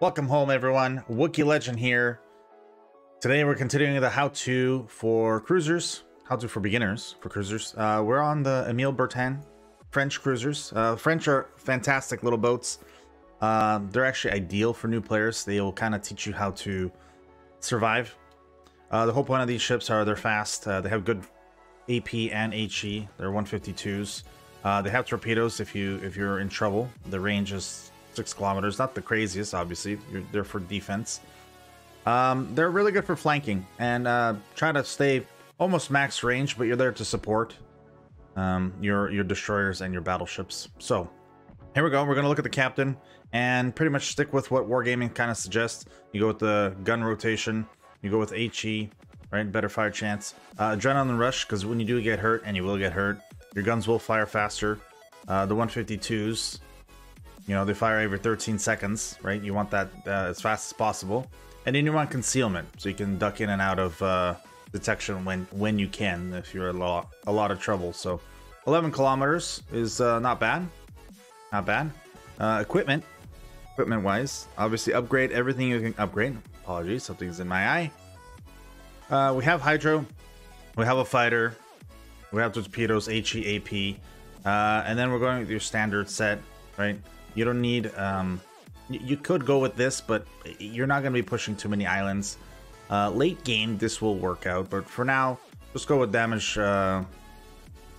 Welcome home, everyone. Wookie Legend here. Today we're continuing the how-to for cruisers, how-to for beginners for cruisers. Uh, we're on the Emile Bertin French cruisers. Uh, French are fantastic little boats. Um, they're actually ideal for new players. They will kind of teach you how to survive. Uh, the whole point of these ships are they're fast. Uh, they have good AP and HE. They're 152s. Uh, they have torpedoes if you if you're in trouble. The range is six kilometers. Not the craziest, obviously. You're there for defense. Um, they're really good for flanking and uh, try to stay almost max range, but you're there to support um, your your destroyers and your battleships. So here we go. We're gonna look at the captain and pretty much stick with what Wargaming kind of suggests. You go with the gun rotation. You go with HE, right? Better fire chance. Uh, adrenaline rush because when you do get hurt, and you will get hurt, your guns will fire faster. Uh, the 152s, you know, they fire every 13 seconds, right? You want that uh, as fast as possible. And then you want concealment, so you can duck in and out of uh, detection when when you can, if you're a lot a lot of trouble. So, 11 kilometers is uh, not bad, not bad. Uh, equipment, equipment wise, obviously upgrade everything you can upgrade. Apologies, something's in my eye. Uh, we have hydro, we have a fighter, we have torpedoes, HE, AP, uh, and then we're going with your standard set, right? You don't need um, you could go with this, but you're not going to be pushing too many islands. Uh, late game, this will work out, but for now, just go with damage uh,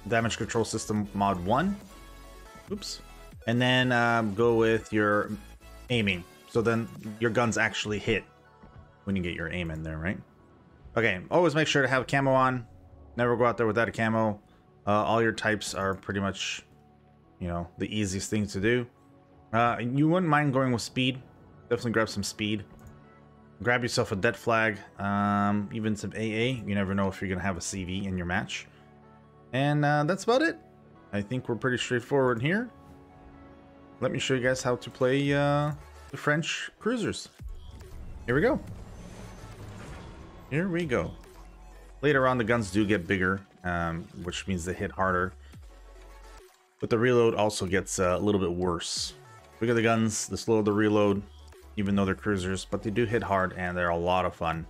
damage control system mod 1. Oops. And then um, go with your aiming. So then your guns actually hit when you get your aim in there, right? Okay, always make sure to have camo on. Never go out there without a camo. Uh, all your types are pretty much, you know, the easiest thing to do. Uh, you wouldn't mind going with speed. Definitely grab some speed. Grab yourself a dead flag, um, even some AA. You never know if you're going to have a CV in your match. And uh, that's about it. I think we're pretty straightforward here. Let me show you guys how to play uh, the French cruisers. Here we go. Here we go. Later on, the guns do get bigger, um, which means they hit harder. But the reload also gets uh, a little bit worse. Bigger the guns, the slower the reload, even though they're cruisers, but they do hit hard and they're a lot of fun.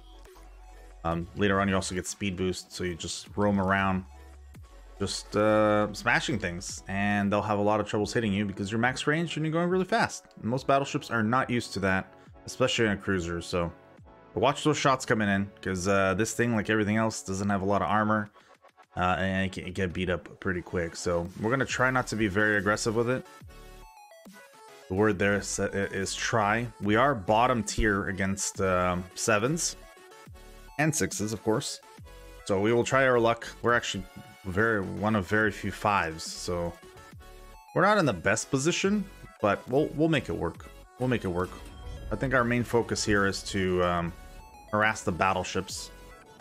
Um, later on, you also get speed boost, so you just roam around, just uh, smashing things, and they'll have a lot of troubles hitting you because you're max range and you're going really fast. Most battleships are not used to that, especially in a cruiser, so watch those shots coming in because uh, this thing, like everything else, doesn't have a lot of armor. Uh, and it can get beat up pretty quick. So we're going to try not to be very aggressive with it. The word there is, is try. We are bottom tier against um, sevens and sixes, of course. So we will try our luck. We're actually very one of very few fives, so we're not in the best position, but we'll we'll make it work. We'll make it work. I think our main focus here is to um, harass the battleships.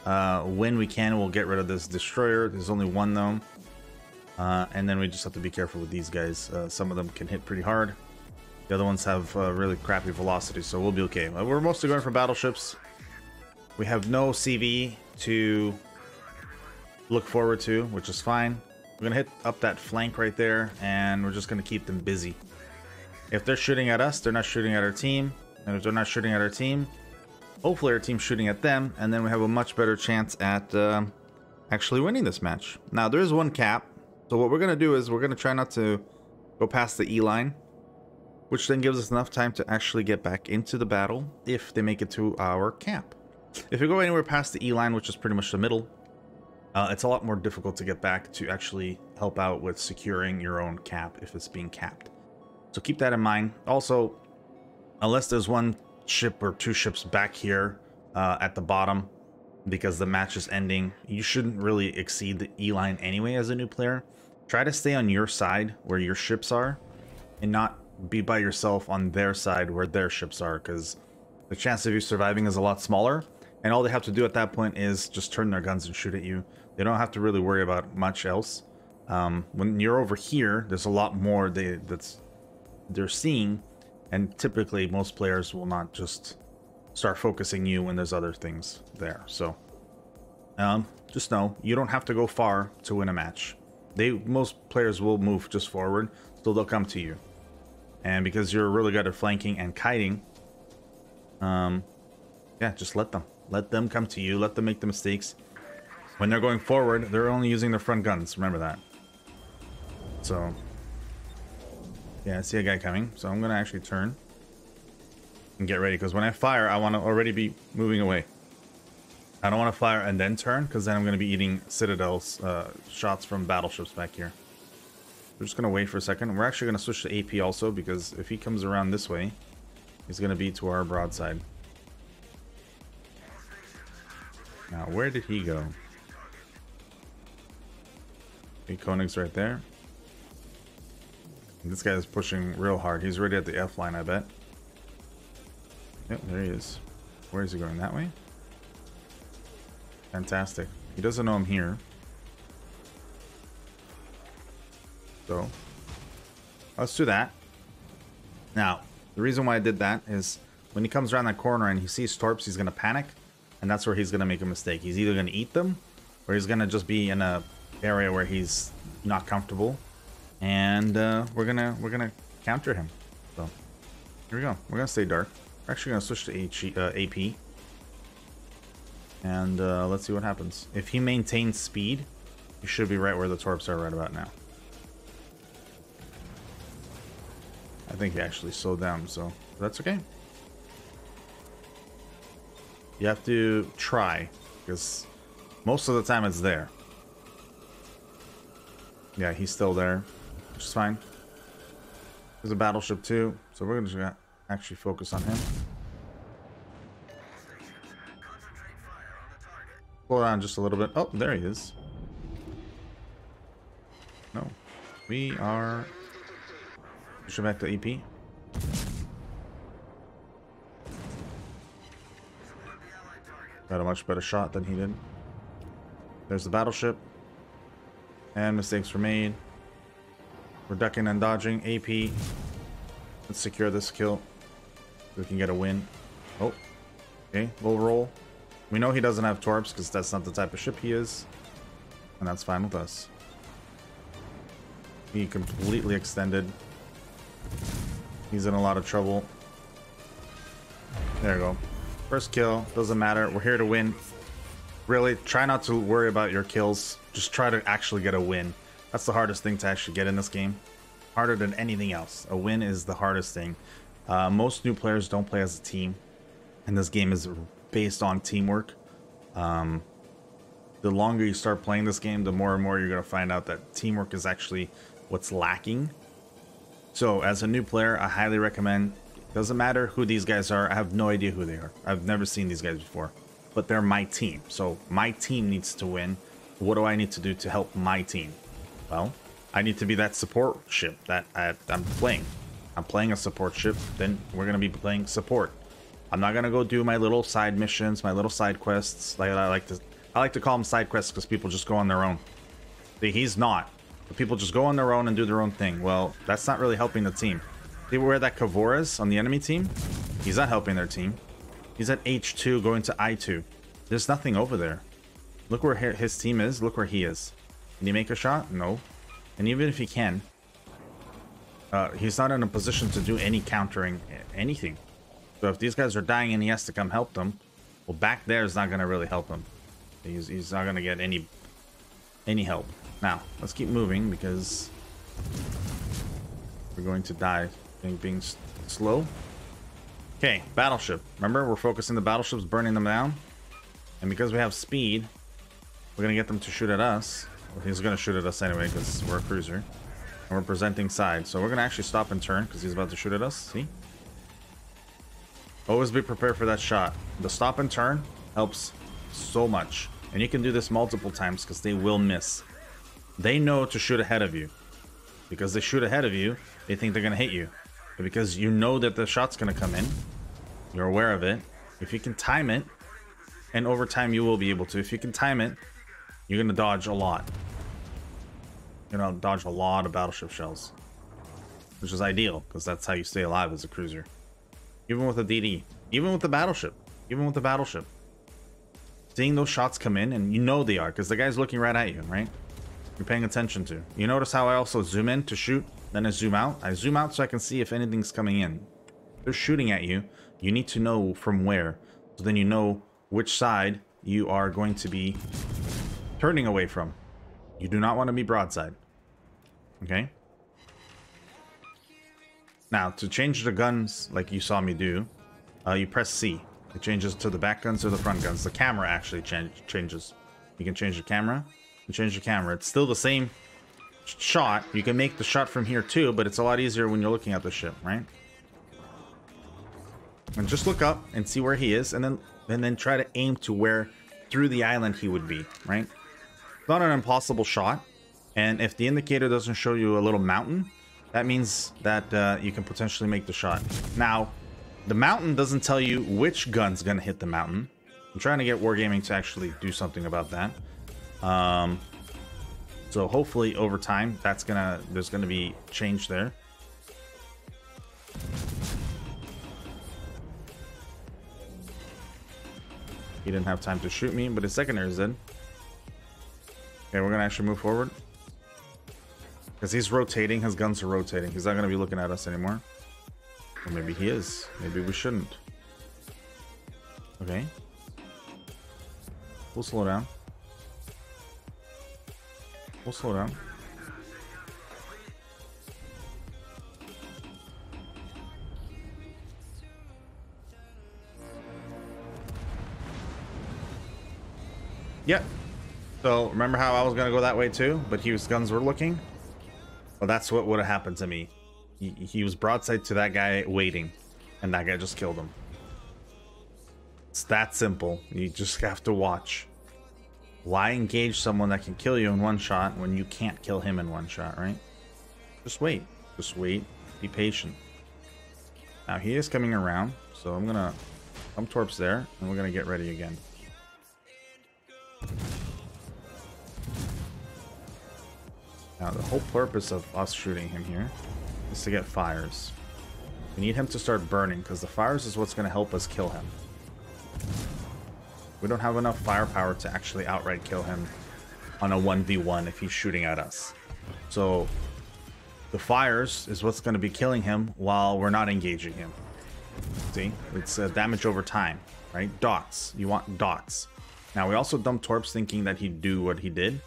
Uh, when we can, we'll get rid of this destroyer. There's only one though. Uh, and then we just have to be careful with these guys. Uh, some of them can hit pretty hard. The other ones have uh, really crappy velocity, so we'll be okay. Uh, we're mostly going for battleships. We have no CV to look forward to, which is fine. We're going to hit up that flank right there, and we're just going to keep them busy. If they're shooting at us, they're not shooting at our team. And if they're not shooting at our team, hopefully our team's shooting at them, and then we have a much better chance at uh, actually winning this match. Now, there is one cap. So what we're going to do is we're going to try not to go past the E line which then gives us enough time to actually get back into the battle if they make it to our camp. If you go anywhere past the E-line, which is pretty much the middle, uh, it's a lot more difficult to get back to actually help out with securing your own cap if it's being capped. So keep that in mind. Also, unless there's one ship or two ships back here uh, at the bottom because the match is ending, you shouldn't really exceed the E-line anyway as a new player. Try to stay on your side where your ships are and not be by yourself on their side where their ships are because the chance of you surviving is a lot smaller and all they have to do at that point is just turn their guns and shoot at you. They don't have to really worry about much else. Um, when you're over here there's a lot more they that's they're seeing and typically most players will not just start focusing you when there's other things there. So um, just know you don't have to go far to win a match. They most players will move just forward so they'll come to you and because you're really good at flanking and kiting, Um, yeah, just let them. Let them come to you. Let them make the mistakes. When they're going forward, they're only using their front guns. Remember that. So, yeah, I see a guy coming. So I'm going to actually turn and get ready. Because when I fire, I want to already be moving away. I don't want to fire and then turn. Because then I'm going to be eating Citadel's uh, shots from battleships back here. We're just going to wait for a second. We're actually going to switch to AP also. Because if he comes around this way, he's going to be to our broadside. Now, where did he go? Okay, Koenig's right there. This guy is pushing real hard. He's already at the F line, I bet. Yep, there he is. Where is he going? That way? Fantastic. He doesn't know I'm here. So, let's do that. Now, the reason why I did that is when he comes around that corner and he sees Torps, he's going to panic. And that's where he's going to make a mistake. He's either going to eat them or he's going to just be in a area where he's not comfortable. And uh, we're going to we're gonna counter him. So here we go. We're going to stay dark. We're actually going to switch to uh, AP. And uh, let's see what happens. If he maintains speed, he should be right where the Torps are right about now. I think he actually slowed down, so that's okay. You have to try, because most of the time it's there. Yeah, he's still there, which is fine. There's a battleship too, so we're gonna actually focus on him. Hold on just a little bit. Oh, there he is. No. We are... Push back to EP. Got a much better shot than he did. There's the battleship. And mistakes were made. We're ducking and dodging. AP. Let's secure this kill. we can get a win. Oh. Okay, we'll roll. We know he doesn't have torps because that's not the type of ship he is. And that's fine with us. He completely extended. He's in a lot of trouble. There you go. First kill, doesn't matter. We're here to win. Really, try not to worry about your kills. Just try to actually get a win. That's the hardest thing to actually get in this game. Harder than anything else. A win is the hardest thing. Uh, most new players don't play as a team. And this game is based on teamwork. Um, the longer you start playing this game, the more and more you're going to find out that teamwork is actually what's lacking. So as a new player, I highly recommend doesn't matter who these guys are. I have no idea who they are. I've never seen these guys before. But they're my team. So my team needs to win. What do I need to do to help my team? Well, I need to be that support ship that I, am playing. I'm playing a support ship. Then we're going to be playing support. I'm not going to go do my little side missions, my little side quests. Like I like to I like to call them side quests because people just go on their own. He's not. People just go on their own and do their own thing. Well, that's not really helping the team. See where that Kavor is on the enemy team? He's not helping their team. He's at H2 going to I2. There's nothing over there. Look where his team is. Look where he is. Can he make a shot? No. And even if he can, uh, he's not in a position to do any countering anything. So if these guys are dying and he has to come help them, well, back there is not going to really help him. He's, he's not going to get any any help. Now, let's keep moving because we're going to die being, being slow. Okay, battleship. Remember, we're focusing the battleships, burning them down. And because we have speed, we're going to get them to shoot at us. Well, he's going to shoot at us anyway because we're a cruiser. And we're presenting side. So we're going to actually stop and turn because he's about to shoot at us. See? Always be prepared for that shot. The stop and turn helps so much. And you can do this multiple times because they will miss. They know to shoot ahead of you. Because they shoot ahead of you, they think they're going to hit you But because you know that the shot's going to come in. You're aware of it. If you can time it, and over time you will be able to. If you can time it, you're going to dodge a lot. You're going to dodge a lot of battleship shells. Which is ideal, because that's how you stay alive as a cruiser. Even with a DD. Even with the battleship. Even with the battleship. Seeing those shots come in, and you know they are, because the guy's looking right at you, right? You're paying attention to. You notice how I also zoom in to shoot? Then I zoom out. I zoom out so I can see if anything's coming in. they're shooting at you, you need to know from where. So then you know which side you are going to be turning away from. You do not want to be broadside. Okay? Now, to change the guns like you saw me do, uh, you press C. It changes to the back guns or the front guns. The camera actually change, changes. You can change the camera. You change the camera. It's still the same shot. You can make the shot from here too, but it's a lot easier when you're looking at the ship, right? And just look up and see where he is, and then and then try to aim to where through the island he would be, right? Not an impossible shot. And if the indicator doesn't show you a little mountain, that means that uh, you can potentially make the shot. Now, the mountain doesn't tell you which gun's gonna hit the mountain. I'm trying to get Wargaming to actually do something about that. Um, so hopefully over time, that's gonna there's gonna be change there. He didn't have time to shoot me, but his secondaries did. Okay, we're gonna actually move forward. Because he's rotating, his guns are rotating. He's not gonna be looking at us anymore. Or maybe he is. Maybe we shouldn't. Okay. We'll slow down. Down. Yep. So remember how I was gonna go that way too, but his guns were looking? Well, that's what would have happened to me. He, he was broadside to that guy waiting, and that guy just killed him. It's that simple. You just have to watch. Why engage someone that can kill you in one shot when you can't kill him in one shot, right? Just wait. Just wait. Be patient. Now he is coming around, so I'm gonna come torps there, and we're gonna get ready again. Now the whole purpose of us shooting him here is to get fires. We need him to start burning, because the fires is what's going to help us kill him. We don't have enough firepower to actually outright kill him on a 1v1 if he's shooting at us. So the fires is what's going to be killing him while we're not engaging him. See? It's uh, damage over time, right? Dots. You want dots. Now, we also dumped Torps thinking that he'd do what he did.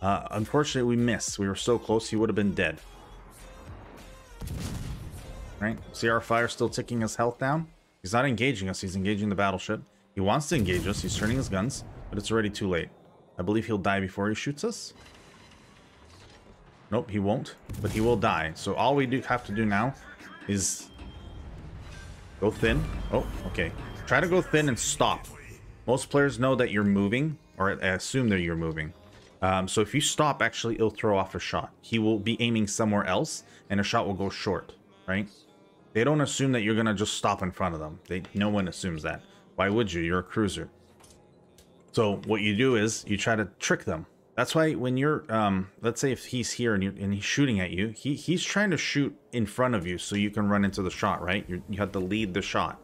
Uh, unfortunately, we missed. We were so close, he would have been dead. Right? See our fire still ticking his health down? He's not engaging us, he's engaging the battleship. He wants to engage us, he's turning his guns, but it's already too late. I believe he'll die before he shoots us. Nope, he won't, but he will die. So all we do have to do now is go thin. Oh, okay. Try to go thin and stop. Most players know that you're moving, or I assume that you're moving. Um, so if you stop, actually, it'll throw off a shot. He will be aiming somewhere else, and a shot will go short, right? They don't assume that you're going to just stop in front of them. They, no one assumes that. Why would you? You're a cruiser. So what you do is you try to trick them. That's why when you're, um, let's say if he's here and, and he's shooting at you, he, he's trying to shoot in front of you so you can run into the shot, right? You're, you have to lead the shot.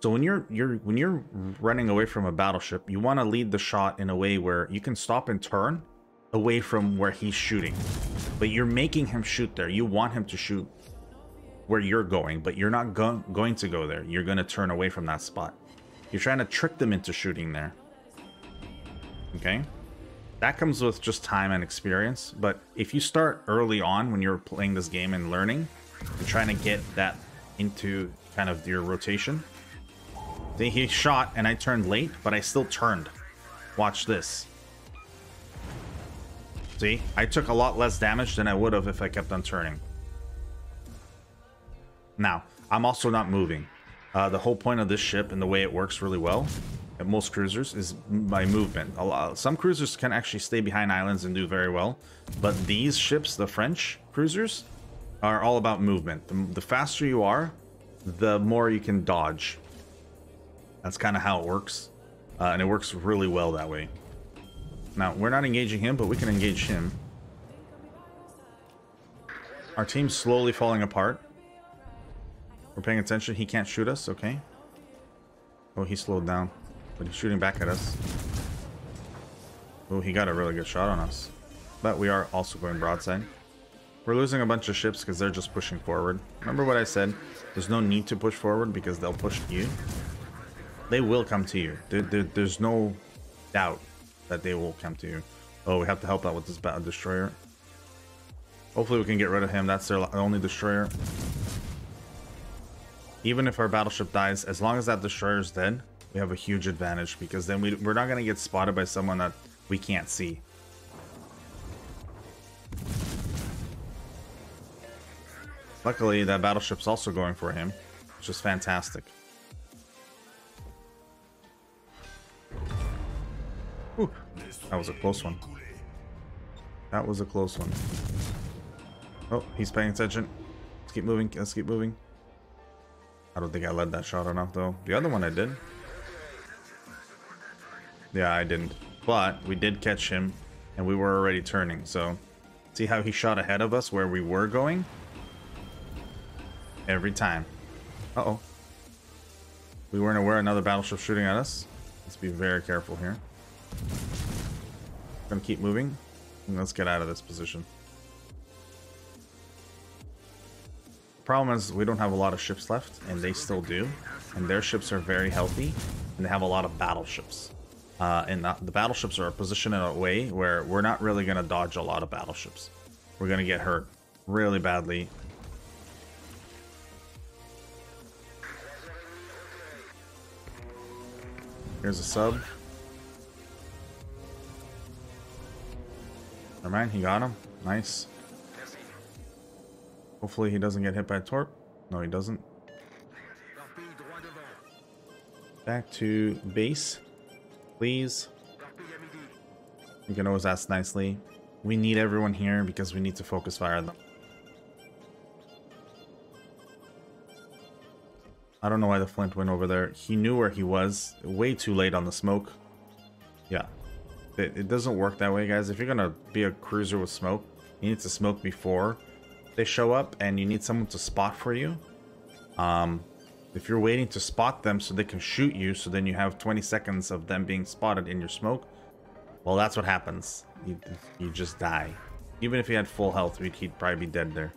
So when you're you're when you're running away from a battleship, you want to lead the shot in a way where you can stop and turn away from where he's shooting. But you're making him shoot there. You want him to shoot where you're going, but you're not go going to go there. You're going to turn away from that spot. You're trying to trick them into shooting there. Okay? That comes with just time and experience, but if you start early on when you're playing this game and learning, and trying to get that into kind of your rotation, See he shot and I turned late, but I still turned. Watch this. See? I took a lot less damage than I would have if I kept on turning. Now, I'm also not moving. Uh, the whole point of this ship and the way it works really well at most cruisers is by movement. Lot, some cruisers can actually stay behind islands and do very well, but these ships, the French cruisers, are all about movement. The, the faster you are, the more you can dodge. That's kind of how it works. Uh, and it works really well that way. Now, we're not engaging him, but we can engage him. Our team's slowly falling apart. We're paying attention. He can't shoot us. Okay. Oh, he slowed down. But he's shooting back at us. Oh, he got a really good shot on us. But we are also going broadside. We're losing a bunch of ships because they're just pushing forward. Remember what I said? There's no need to push forward because they'll push you. They will come to you. There, there, there's no doubt that they will come to you. Oh, we have to help out with this battle destroyer. Hopefully we can get rid of him. That's their only destroyer. Even if our battleship dies, as long as that destroyer is dead, we have a huge advantage because then we, we're not going to get spotted by someone that we can't see. Luckily, that battleship's also going for him, which is fantastic. Ooh, that was a close one. That was a close one. Oh, he's paying attention. Let's keep moving. Let's keep moving. I don't think I led that shot enough, though. The other one I did. Yeah, I didn't. But we did catch him, and we were already turning, so... See how he shot ahead of us where we were going? Every time. Uh-oh. We weren't aware another battleship shooting at us. Let's be very careful here. Gonna keep moving. Let's get out of this position. Problem is, we don't have a lot of ships left, and they still do. And their ships are very healthy, and they have a lot of battleships. Uh, and the, the battleships are positioned in a way where we're not really going to dodge a lot of battleships. We're going to get hurt really badly Here's a sub. Never mind, he got him. Nice. Hopefully he doesn't get hit by a torp. No, he doesn't. Back to base, please. You can always ask nicely. We need everyone here because we need to focus fire them. I don't know why the Flint went over there. He knew where he was. Way too late on the smoke. Yeah. It, it doesn't work that way, guys. If you're going to be a cruiser with smoke, you need to smoke before they show up, and you need someone to spot for you. Um, if you're waiting to spot them so they can shoot you, so then you have 20 seconds of them being spotted in your smoke, well, that's what happens. You, you just die. Even if he had full health, he'd probably be dead there.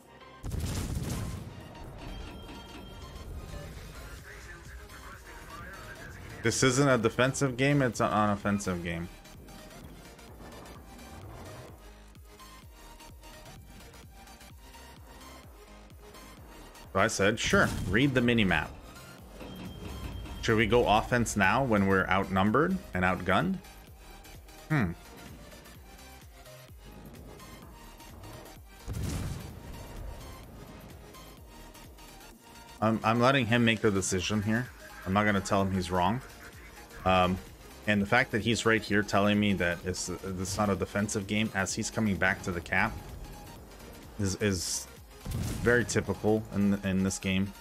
This isn't a defensive game, it's an offensive game. So I said, sure, read the mini-map. Should we go offense now when we're outnumbered and outgunned? Hmm. I'm, I'm letting him make the decision here. I'm not going to tell him he's wrong. Um, and the fact that he's right here telling me that it's, it's not a defensive game as he's coming back to the cap is, is very typical in, in this game.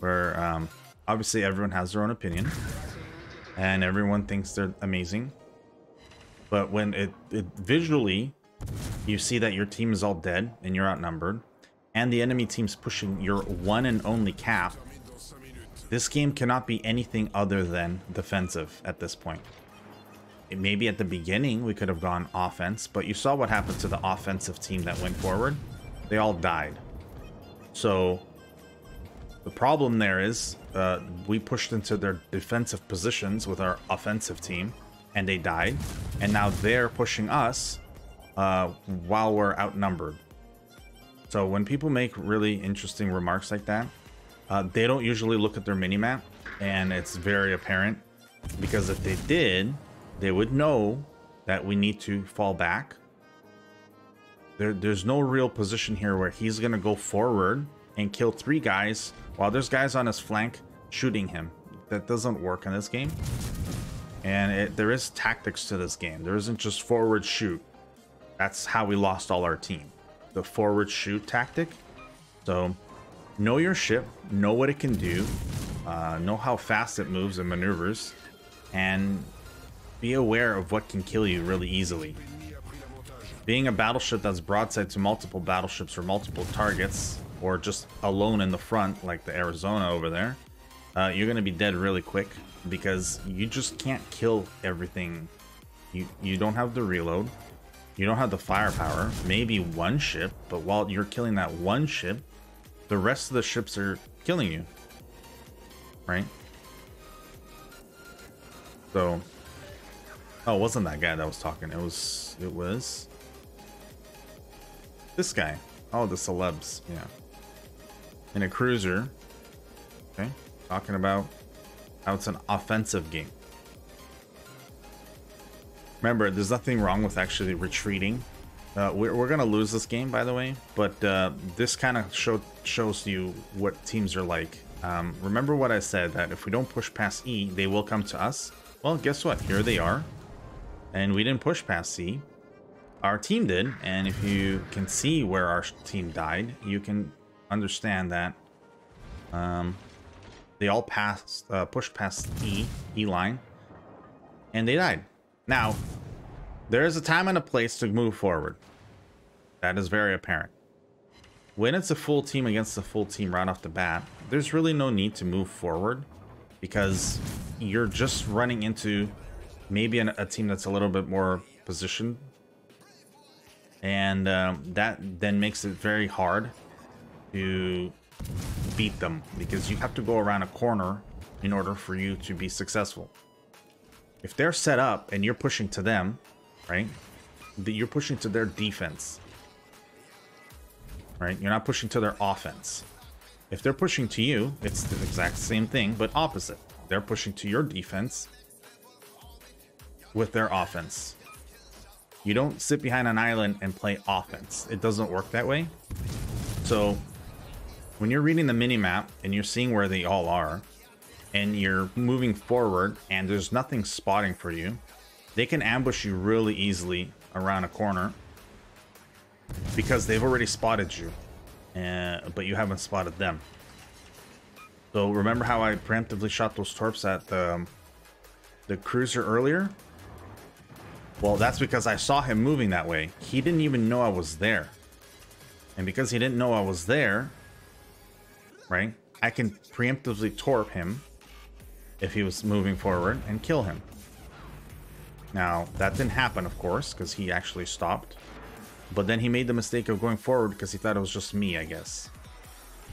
Where um, obviously everyone has their own opinion and everyone thinks they're amazing. But when it, it visually, you see that your team is all dead and you're outnumbered, and the enemy team's pushing your one and only cap this game cannot be anything other than defensive at this point. It, maybe at the beginning we could have gone offense, but you saw what happened to the offensive team that went forward. They all died. So the problem there is uh, we pushed into their defensive positions with our offensive team and they died. And now they're pushing us uh, while we're outnumbered. So when people make really interesting remarks like that, uh, they don't usually look at their minimap, and it's very apparent because if they did, they would know that we need to fall back. There, there's no real position here where he's going to go forward and kill three guys while there's guys on his flank shooting him. That doesn't work in this game. And it, there is tactics to this game. There isn't just forward shoot. That's how we lost all our team. The forward shoot tactic. So know your ship, know what it can do, uh, know how fast it moves and maneuvers, and be aware of what can kill you really easily. Being a battleship that's broadside to multiple battleships or multiple targets, or just alone in the front, like the Arizona over there, uh, you're going to be dead really quick because you just can't kill everything. You, you don't have the reload. You don't have the firepower. Maybe one ship, but while you're killing that one ship, the rest of the ships are killing you. Right? So... Oh, it wasn't that guy that was talking. It was... It was... This guy. Oh, the celebs. Yeah. In a cruiser. Okay. Talking about how it's an offensive game. Remember, there's nothing wrong with actually retreating. Uh, we're, we're going to lose this game, by the way, but uh, this kind of show, shows you what teams are like. Um, remember what I said, that if we don't push past E, they will come to us? Well, guess what? Here they are. And we didn't push past C. Our team did, and if you can see where our team died, you can understand that um, they all passed, uh, pushed past E, E line, and they died. Now, there is a time and a place to move forward. That is very apparent. When it's a full team against a full team right off the bat, there's really no need to move forward because you're just running into maybe an, a team that's a little bit more positioned. And um, that then makes it very hard to beat them because you have to go around a corner in order for you to be successful. If they're set up and you're pushing to them, right? You're pushing to their defense. Right? You're not pushing to their offense. If they're pushing to you, it's the exact same thing, but opposite. They're pushing to your defense with their offense. You don't sit behind an island and play offense. It doesn't work that way. So when you're reading the mini map and you're seeing where they all are, and you're moving forward and there's nothing spotting for you, they can ambush you really easily around a corner because they've already spotted you, uh, but you haven't spotted them. So remember how I preemptively shot those torps at the, um, the cruiser earlier? Well, that's because I saw him moving that way. He didn't even know I was there. And because he didn't know I was there, right, I can preemptively torp him if he was moving forward and kill him. Now, that didn't happen, of course, because he actually stopped. But then he made the mistake of going forward because he thought it was just me, I guess.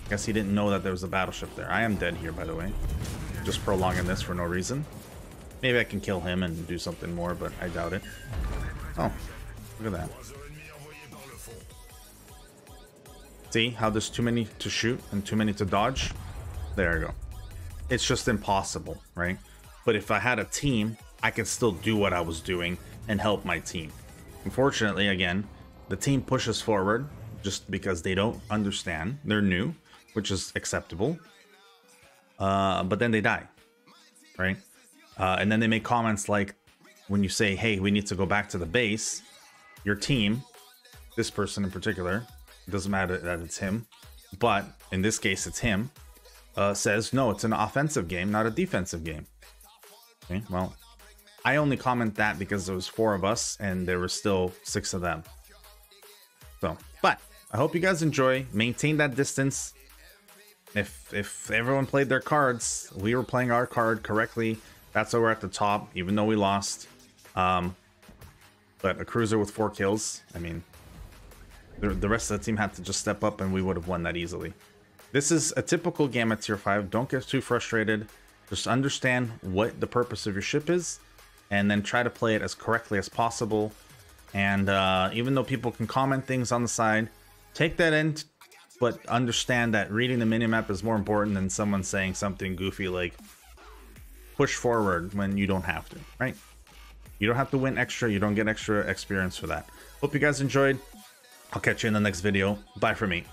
I guess he didn't know that there was a battleship there. I am dead here, by the way. Just prolonging this for no reason. Maybe I can kill him and do something more, but I doubt it. Oh, look at that. See how there's too many to shoot and too many to dodge? There you go it's just impossible, right? But if I had a team, I could still do what I was doing and help my team. Unfortunately, again, the team pushes forward just because they don't understand. They're new, which is acceptable. Uh, but then they die, right? Uh, and then they make comments like, when you say, hey, we need to go back to the base, your team, this person in particular, it doesn't matter that it's him, but in this case, it's him, uh, says, no, it's an offensive game, not a defensive game. Okay, well, I only comment that because there was four of us and there were still six of them. So, but I hope you guys enjoy. Maintain that distance. If if everyone played their cards, we were playing our card correctly. That's why we're at the top, even though we lost. Um, but a cruiser with four kills. I mean, the, the rest of the team had to just step up, and we would have won that easily. This is a typical game at tier 5. Don't get too frustrated. Just understand what the purpose of your ship is, and then try to play it as correctly as possible. And uh, even though people can comment things on the side, take that in, but understand that reading the minimap is more important than someone saying something goofy like push forward when you don't have to, right? You don't have to win extra, you don't get extra experience for that. Hope you guys enjoyed. I'll catch you in the next video. Bye for me.